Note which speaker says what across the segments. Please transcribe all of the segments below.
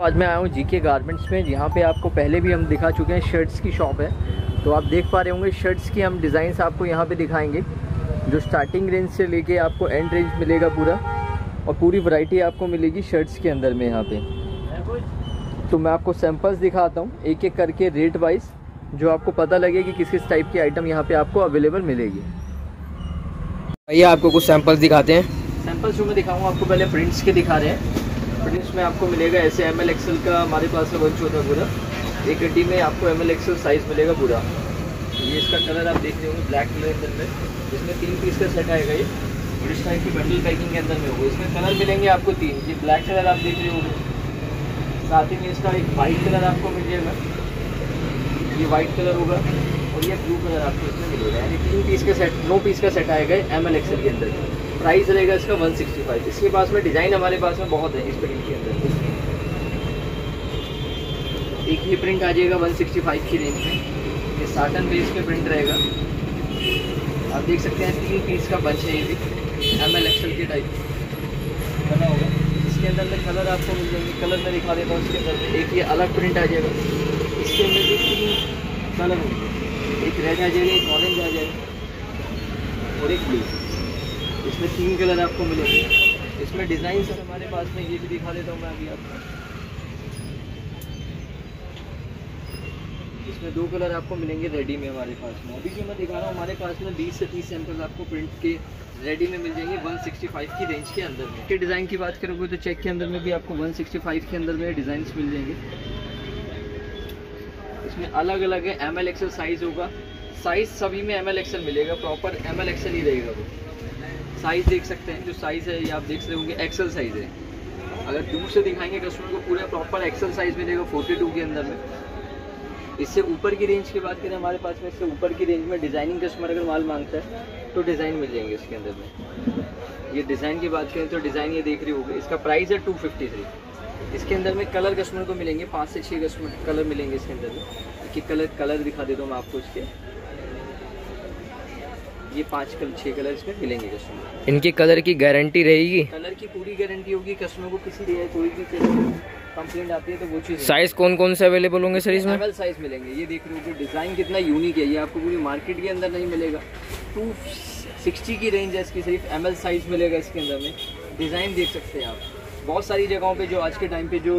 Speaker 1: आज मैं आया हूँ जी के गारमेंट्स में। यहाँ पे आपको पहले भी हम दिखा चुके हैं शर्ट्स की शॉप है। तो आप देख पा रहे होंगे शर्ट्स की हम डिज़ाइंस आपको यहाँ पे दिखाएँगे। जो स्टार्टिंग रेंज से लेके आपको एंड रेंज मिलेगा पूरा, और पूरी वैरायटी आपको मिलेगी शर्ट्स के अंदर में यहाँ पे। तो मैं आपको सैम्पल्स दिखाता हूँ एक एक करके रेट वाइज जो आपको पता लगे कि किस किस टाइप की आइटम यहाँ पर आपको अवेलेबल मिलेगी।
Speaker 2: भैया आपको कुछ सैम्पल्स दिखाते हैं।
Speaker 1: सैम्पल्स जो मैं दिखाऊँगा, आपको पहले प्रिंट्स के दिखा रहे हैं। प्रिंट्स में आपको मिलेगा, ऐसे एम एल एक्सएल का हमारे पास में बंच होता है पूरा एक गड्डी में आपको एम एल एक्सएल साइज़ मिलेगा पूरा ये इसका कलर आप देख रहे होंगे ब्लैक कलर के अंदर। इसमें तीन पीस का सेट आएगा ये। और इस टाइप की बंडल पैकिंग के अंदर में होगा। इसमें कलर मिलेंगे आपको तीन। ये ब्लैक कलर आप देख रहे होंगे। साथ ही में इसका एक वाइट कलर आपको मिल जाएगा। ये वाइट कलर होगा। और ये ब्लू कलर आपको इसमें मिलेगा। यानी तीन पीस का सेट नौ पीस का सेट आएगा एम एल एक्सएल के अंदर। प्राइस रहेगा इसका 165 इसके पास में डिज़ाइन हमारे पास में बहुत है, इस प्रिंट के अंदर। एक ये प्रिंट आ जाएगा 165 की रेंज में। ये साटन बेस पे प्रिंट रहेगा। आप देख सकते हैं तीन पीस का बंच है ये भी। एम एल एक्सएल के टाइप बना होगा इसके अंदर में कलर आपको मिल जाएँगे। कलर मैं दिखा देता हूँ इसके अंदर में। एक ये अलग प्रिंट आ जाएगा। इसके अंदर भी तीन कलर होंगे। एक रेड आ जाएगा, एक ऑरेंज आ जाएगा। और एक ब्लू इसमें तीन कलर आपको मिलेंगे। इसमें डिज़ाइन सर हमारे पास में, ये भी दिखा देता हूँ मैं अभी आपको। इसमें दो कलर आपको मिलेंगे रेडी में हमारे पास में। अभी जो मैं दिखा रहा हूँ, हमारे पास में 20 से 30 सैंपल आपको प्रिंट के रेडी में मिल जाएँगे 165 की रेंज के अंदर में। के डिज़ाइन की बात करोगे तो चेक के अंदर में भी आपको 165 के अंदर में डिज़ाइन मिल जाएँगे। इसमें अलग अलग है एम एल साइज़ होगा। साइज़ सभी में एम एल मिलेगा प्रॉपर एम एल ही रहेगा वो। साइज़ देख सकते हैं, जो साइज़ है, ये आप देख सकते होंगे एक्सल साइज़ है। अगर दूर से दिखाएँगे कस्टमर को पूरा प्रॉपर एक्सल साइज़ मिलेगा 42 के अंदर में। इससे ऊपर की रेंज की बात करें, हमारे पास में इससे ऊपर की रेंज में डिज़ाइनिंग कस्टमर अगर माल माँगता है तो डिज़ाइन मिल जाएँगे इसके अंदर में। ये डिज़ाइन की बात करें तो डिज़ाइन ये देख रही होगी, इसका प्राइस है टू फिफ्टी थ्री इसके अंदर में कलर कस्टमर को मिलेंगे, पाँच से छः कस्टमर कलर मिलेंगे इसके अंदर में। कि कलर कलर दिखा देता हूँ मैं आपको इसके। ये पाँच कलर छः कलर इसमें मिलेंगे कस्टमर
Speaker 2: इनकी कलर की गारंटी रहेगी?
Speaker 1: कलर की पूरी गारंटी होगी कस्टमर को किसी भी कोई भी कंप्लेंट आती है तो वो चीज़
Speaker 2: साइज़ कौन कौन से अवेलेबल होंगे सर इसमें?
Speaker 1: एम.एल साइज़ मिलेंगे। ये देख रहे हो डिज़ाइन कितना यूनिक है। ये आपको पूरी मार्केट के अंदर नहीं मिलेगा। टू सिक्सटी की रेंज है इसकी सिर्फ़ एम साइज़ मिलेगा इसके अंदर में। डिज़ाइन देख सकते हैं आप। बहुत सारी जगहों पे जो आज के टाइम पे जो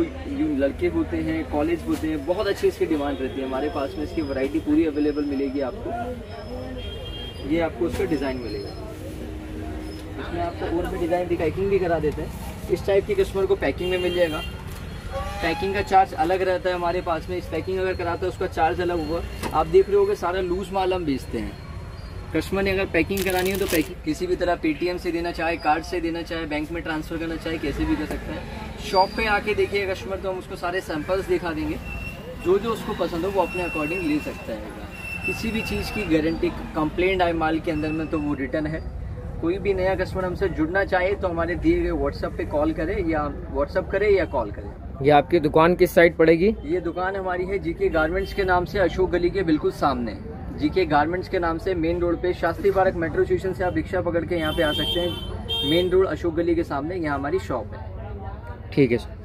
Speaker 1: लड़के होते हैं कॉलेज होते हैं बहुत अच्छी इसकी डिमांड रहती है। हमारे पास में इसकी वैरायटी पूरी अवेलेबल मिलेगी आपको। ये आपको उसका डिज़ाइन मिलेगा। इसमें आपको और भी डिज़ाइन की पैकिंग भी करा देते हैं। इस टाइप की कस्टमर को पैकिंग में मिल जाएगा। पैकिंग का चार्ज अलग रहता है हमारे पास में। इस पैकिंग अगर कराते हैं, उसका चार्ज अलग होगा। आप देख रहे हो सारा लूज माल हम बेचते हैं। कस्टमर ने अगर पैकिंग करानी हो तो पैकिंग किसी भी तरह पेटीएम से देना चाहे कार्ड से देना चाहे बैंक में ट्रांसफ़र करना चाहे, कैसे भी कर सकते हैं। शॉप पे आके देखिए कस्टमर तो हम उसको सारे सैंपल्स दिखा देंगे। जो जो उसको पसंद हो, वो अपने अकॉर्डिंग ले सकता है। किसी भी चीज़ की गारंटी कंप्लेंट आए माल के अंदर में तो वो रिटर्न है। कोई भी नया कस्टमर हमसे जुड़ना चाहे तो हमारे दिए गए व्हाट्सएप पे कॉल करे या व्हाट्सएप करे या कॉल करे।
Speaker 2: ये आपकी दुकान किस साइड पड़ेगी?
Speaker 1: ये दुकान हमारी है जीके गारमेंट्स के नाम से अशोक गली के बिल्कुल सामने। जीके गारमेंट्स के नाम से मेन रोड पे शास्त्री पार्क मेट्रो स्टेशन से आप रिक्शा पकड़ के यहाँ पे आ सकते हैं। मेन रोड अशोक गली के सामने यहाँ हमारी शॉप है।
Speaker 2: ठीक है सर